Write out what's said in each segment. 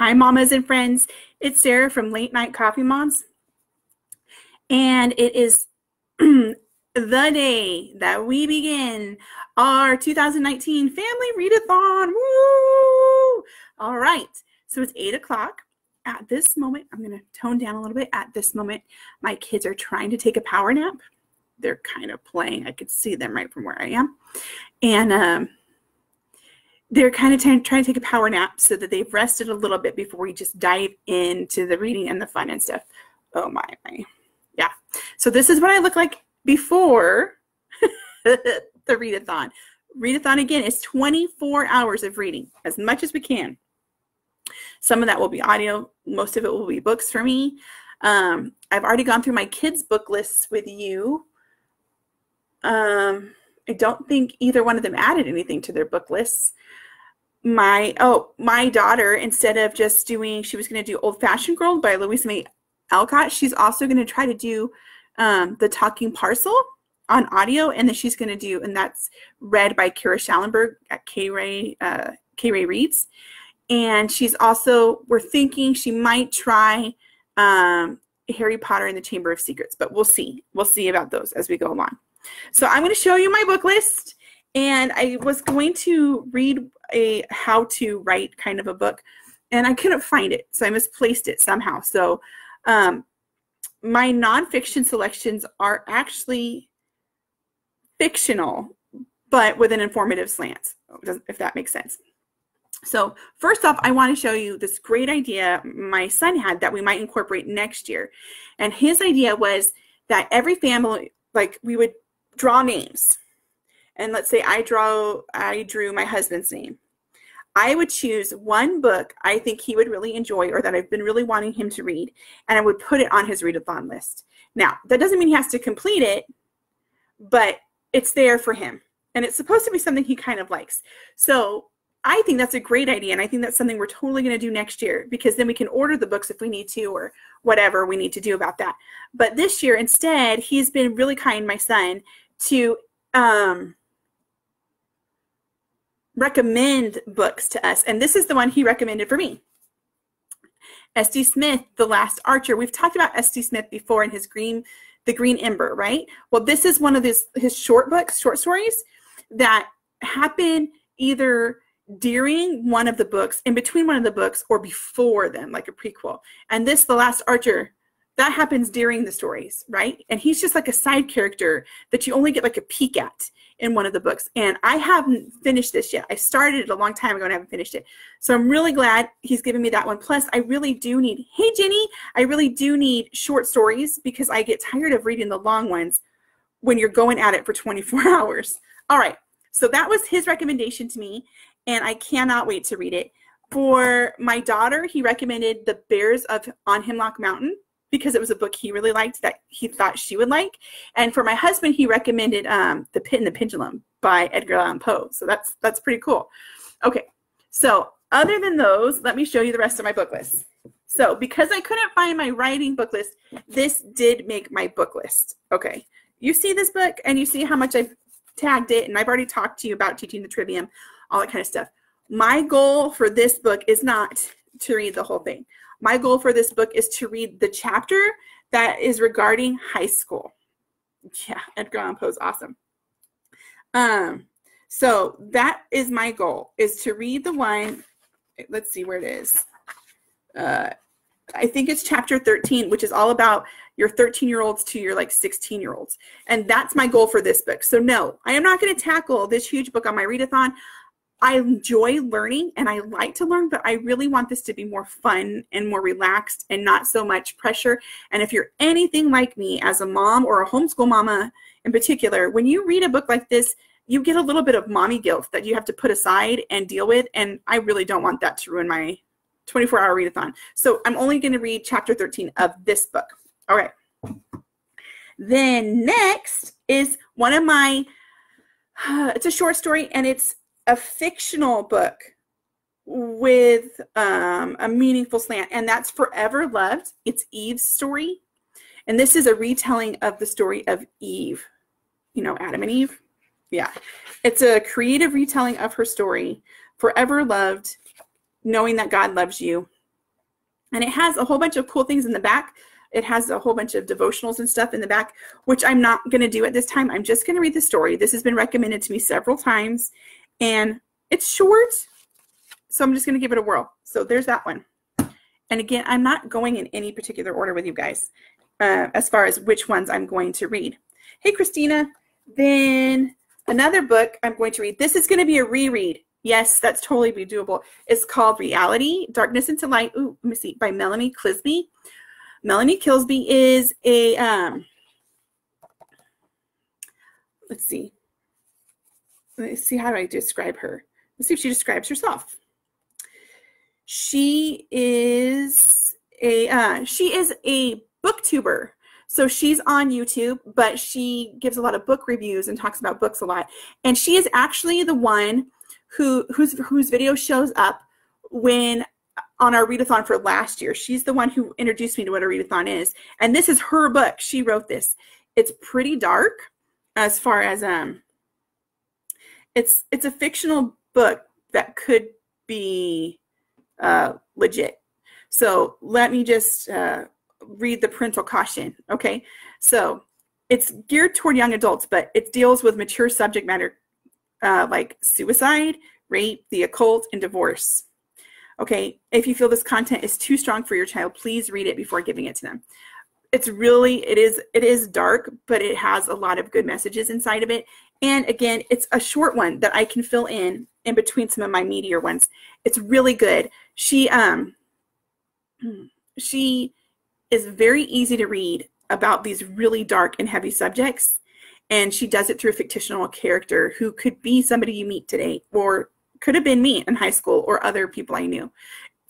Hi, mamas and friends. It's Sarah from Late Night Coffee Moms. And it is the day that we begin our 2019 Family Readathon. Woo! All right. So it's 8 o'clock. At this moment, I'm going to tone down a little bit. At this moment, my kids are trying to take a power nap. They're kind of playing. I could see them right from where I am. And, um, they're kind of trying, trying to take a power nap so that they've rested a little bit before we just dive into the reading and the fun and stuff. Oh my, my. yeah. So this is what I look like before the readathon. Readathon again is 24 hours of reading, as much as we can. Some of that will be audio. Most of it will be books for me. Um, I've already gone through my kids' book lists with you. Um, I don't think either one of them added anything to their book lists. My oh my daughter instead of just doing she was going to do old fashioned girl by louisa may alcott. She's also going to try to do um, the talking parcel on audio and then she's going to do and that's read by kara schallenberg at k-ray uh, k-ray reads. And she's also we're thinking she might try um, harry potter and the chamber of secrets but we'll see. We'll see about those as we go along so i'm going to show you my book list and I was going to read a how to write kind of a book, and I couldn't find it, so I misplaced it somehow. So, um, my nonfiction selections are actually fictional, but with an informative slant, if that makes sense. So, first off, I want to show you this great idea my son had that we might incorporate next year. And his idea was that every family, like, we would draw names and let's say I draw I drew my husband's name. I would choose one book I think he would really enjoy or that I've been really wanting him to read, and I would put it on his readathon list. Now, that doesn't mean he has to complete it, but it's there for him. And it's supposed to be something he kind of likes. So I think that's a great idea. And I think that's something we're totally going to do next year because then we can order the books if we need to or whatever we need to do about that. But this year, instead, he's been really kind, my son, to um, recommend books to us. And this is the one he recommended for me. S.D. Smith, The Last Archer. We've talked about S.D. Smith before in his Green, The Green Ember, right? Well, this is one of his, his short books, short stories that happen either during one of the books, in between one of the books, or before them, like a prequel. And this, The Last Archer, that happens during the stories, right? And he's just like a side character that you only get like a peek at in one of the books. And I haven't finished this yet. I started it a long time ago and I haven't finished it. So I'm really glad he's given me that one. Plus, I really do need, hey, Jenny, I really do need short stories because I get tired of reading the long ones when you're going at it for 24 hours. All right. So that was his recommendation to me, and I cannot wait to read it. For my daughter, he recommended The Bears of on Hemlock Mountain because it was a book he really liked that he thought she would like. And for my husband, he recommended um, The Pit and the Pendulum by Edgar Allan Poe. So that's that's pretty cool. Okay, so other than those, let me show you the rest of my book list. So because I couldn't find my writing book list, this did make my book list. Okay, you see this book and you see how much I've tagged it, and I've already talked to you about teaching the trivium, all that kind of stuff. My goal for this book is not to read the whole thing my goal for this book is to read the chapter that is regarding high school. Yeah, Edgar Allan Poe is awesome. Um, so that is my goal is to read the one. Let's see where it is. Uh, I think it's chapter 13, which is all about your 13 year olds to your like 16 year olds. And that's my goal for this book. So, no, I am not going to tackle this huge book on my readathon. I enjoy learning and I like to learn, but I really want this to be more fun and more relaxed and not so much pressure. And if you're anything like me as a mom or a homeschool mama in particular, when you read a book like this, you get a little bit of mommy guilt that you have to put aside and deal with. And I really don't want that to ruin my 24 hour readathon. So I'm only going to read chapter 13 of this book. All right. Then next is one of my, uh, it's a short story and it's a fictional book with um, a meaningful slant, and that's Forever Loved. It's Eve's story. And this is a retelling of the story of Eve, you know, Adam and Eve. Yeah. It's a creative retelling of her story, Forever Loved, knowing that God loves you. And it has a whole bunch of cool things in the back. It has a whole bunch of devotionals and stuff in the back, which I'm not going to do at this time. I'm just going to read the story. This has been recommended to me several times, and it's short, so I'm just going to give it a whirl. So there's that one. And again, I'm not going in any particular order with you guys uh, as far as which ones I'm going to read. Hey, Christina. Then another book I'm going to read. This is going to be a reread. Yes, that's totally be doable. It's called Reality, Darkness into Light. Ooh, let me see, by Melanie Kilsby. Melanie Kilsby is a, um, let's see. Let's see, how do I describe her? Let's see if she describes herself. She is a, uh, she is a booktuber. So she's on YouTube, but she gives a lot of book reviews and talks about books a lot. And she is actually the one who whose whose video shows up when on our readathon for last year. She's the one who introduced me to what a readathon is. And this is her book. She wrote this. It's pretty dark as far as um it's it's a fictional book that could be uh legit. So let me just uh read the parental caution. Okay, so it's geared toward young adults, but it deals with mature subject matter uh, like suicide, rape, the occult, and divorce. Okay, if you feel this content is too strong for your child, please read it before giving it to them. It's really it is it is dark, but it has a lot of good messages inside of it. And again, it's a short one that I can fill in in between some of my meatier ones. It's really good. She um she is very easy to read about these really dark and heavy subjects. And she does it through a fictional character who could be somebody you meet today or could have been me in high school or other people I knew.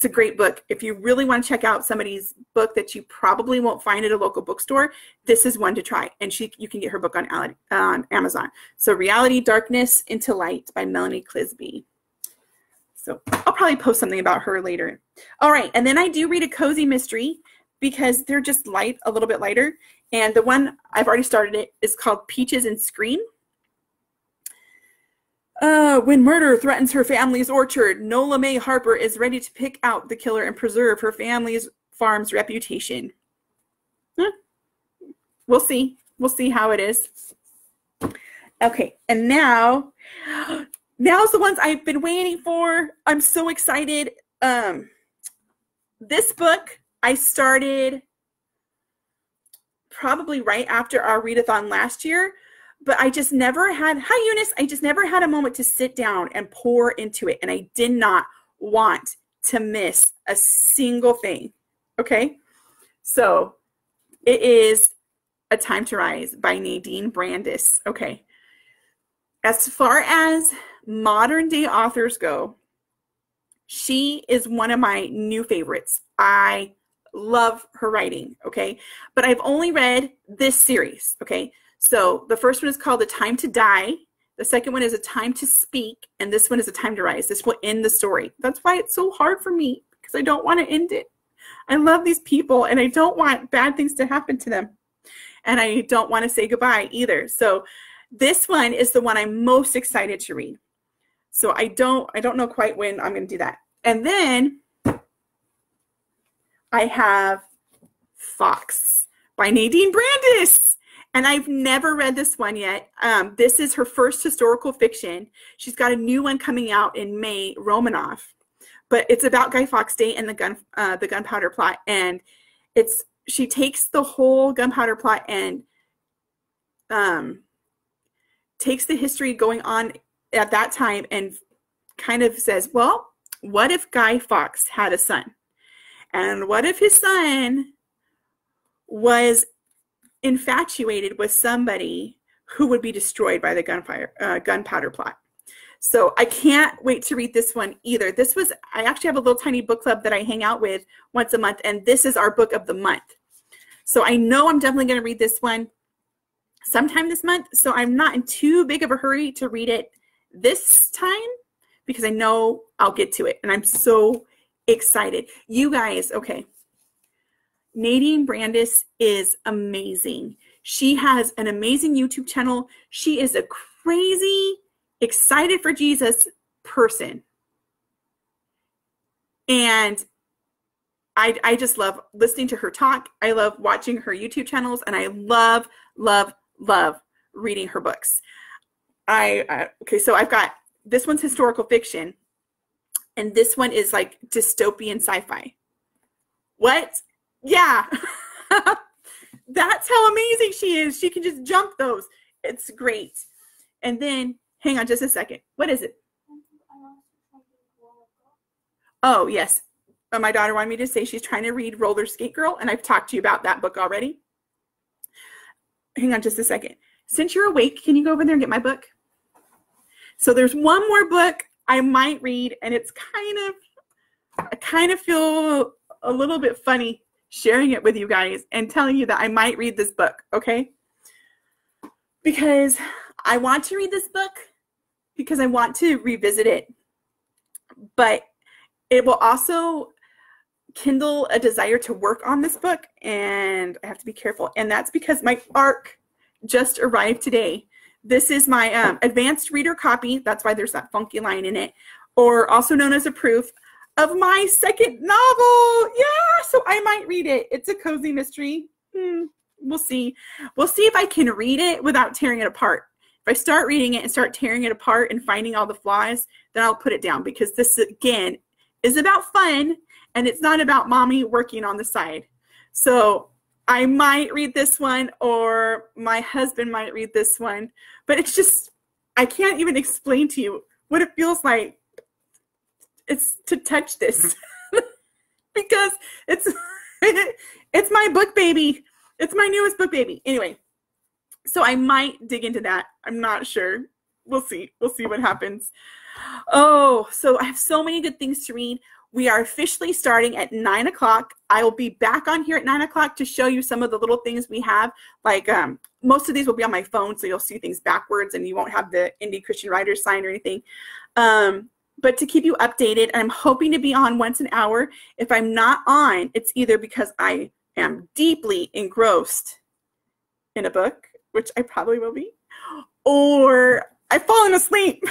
It's a great book. If you really want to check out somebody's book that you probably won't find at a local bookstore, this is one to try. And she, you can get her book on, on Amazon. So Reality, Darkness into Light by Melanie Kilsby. So I'll probably post something about her later. All right, and then I do read a cozy mystery because they're just light, a little bit lighter. And the one I've already started it is called Peaches and Scream. Uh, when murder threatens her family's orchard, Nola May Harper is ready to pick out the killer and preserve her family's farm's reputation. Huh. We'll see. We'll see how it is. Okay, and now, now's the ones I've been waiting for. I'm so excited. Um, this book I started probably right after our readathon last year, but I just never had, hi Eunice, I just never had a moment to sit down and pour into it. And I did not want to miss a single thing. Okay. So it is A Time to Rise by Nadine Brandes. Okay. As far as modern day authors go, she is one of my new favorites. I love her writing, okay? But I've only read this series, okay? So the first one is called A Time to Die. The second one is A Time to Speak. And this one is A Time to Rise. This will end the story. That's why it's so hard for me because I don't want to end it. I love these people and I don't want bad things to happen to them. And I don't want to say goodbye either. So this one is the one I'm most excited to read. So I don't I don't know quite when I'm going to do that. And then I have Fox by Nadine Brandes. And I've never read this one yet. Um, this is her first historical fiction. She's got a new one coming out in May, Romanov. But it's about Guy Fawkes Day and the gun, uh, the gunpowder plot. And it's she takes the whole gunpowder plot and um, takes the history going on at that time and kind of says, well, what if Guy Fawkes had a son? And what if his son was infatuated with somebody who would be destroyed by the gunfire uh, gunpowder plot? So I can't wait to read this one either. This was I actually have a little tiny book club that I hang out with once a month, and this is our book of the month. So I know I'm definitely going to read this one sometime this month. So I'm not in too big of a hurry to read it this time because I know I'll get to it. And I'm so excited. You guys, okay. Nadine Brandes is amazing. She has an amazing YouTube channel. She is a crazy, excited for Jesus person. And I, I just love listening to her talk. I love watching her YouTube channels, and I love, love, love reading her books. I, I okay, so I've got this one's historical fiction, and this one is like dystopian sci-fi. What? Yeah. That's how amazing she is. She can just jump those. It's great. And then, hang on just a second. What is it? Oh, yes. Uh, my daughter wanted me to say she's trying to read Roller Skate Girl, and I've talked to you about that book already. Hang on just a second. Since you're awake, can you go over there and get my book? So there's one more book I might read, and it's kind of, I kind of feel a little bit funny sharing it with you guys and telling you that I might read this book, okay? Because I want to read this book because I want to revisit it. But it will also kindle a desire to work on this book and I have to be careful. And that's because my ARC just arrived today. This is my um, advanced reader copy. That's why there's that funky line in it, or also known as a proof of my second novel. Yeah, so I might read it. It's a cozy mystery. Hmm, we'll see. We'll see if I can read it without tearing it apart. If I start reading it and start tearing it apart and finding all the flaws, then I'll put it down because this, again, is about fun and it's not about mommy working on the side. So I might read this one or my husband might read this one, but it's just, I can't even explain to you what it feels like it's to touch this because it's it's my book baby. It's my newest book baby. Anyway, so I might dig into that. I'm not sure. We'll see. We'll see what happens. Oh, so I have so many good things to read. We are officially starting at nine o'clock. I will be back on here at nine o'clock to show you some of the little things we have. Like um, most of these will be on my phone, so you'll see things backwards and you won't have the Indie Christian Writers sign or anything. Um, but to keep you updated, I'm hoping to be on once an hour. If I'm not on, it's either because I am deeply engrossed in a book, which I probably will be, or I've fallen asleep.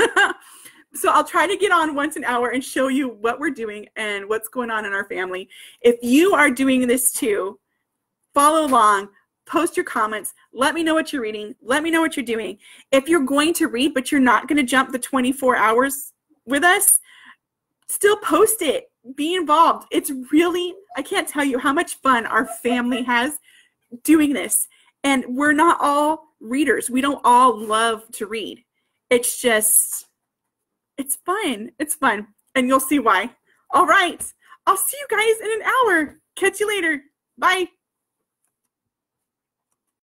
so I'll try to get on once an hour and show you what we're doing and what's going on in our family. If you are doing this too, follow along, post your comments, let me know what you're reading, let me know what you're doing. If you're going to read but you're not going to jump the 24 hours with us, still post it. Be involved. It's really, I can't tell you how much fun our family has doing this. And we're not all readers. We don't all love to read. It's just, it's fun. It's fun. And you'll see why. All right. I'll see you guys in an hour. Catch you later. Bye.